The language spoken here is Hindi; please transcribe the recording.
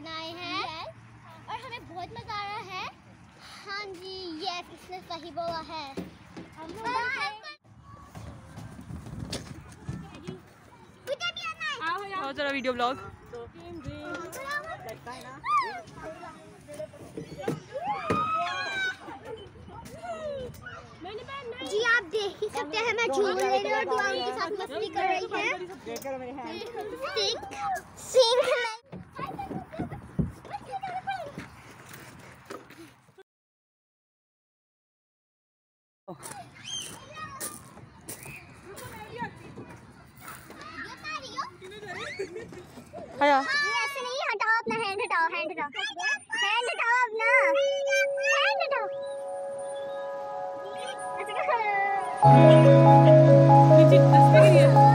बनाए हैं। yes. और हमें बहुत मज़ा आ रहा है। हाँ जी ये इसने सही बोला है। हम आओ जरा वीडियो ब्लॉग जी आप देख ही सकते हैं मैं झूम रही और दुआ के साथ मस्ती कर रही है। सिंह सिंह आया ऐसे नहीं हटाओ अपना। हैंड हटाओ हैंड हटाओ। हैंड हटाओ अपना हैंड हटाओ करो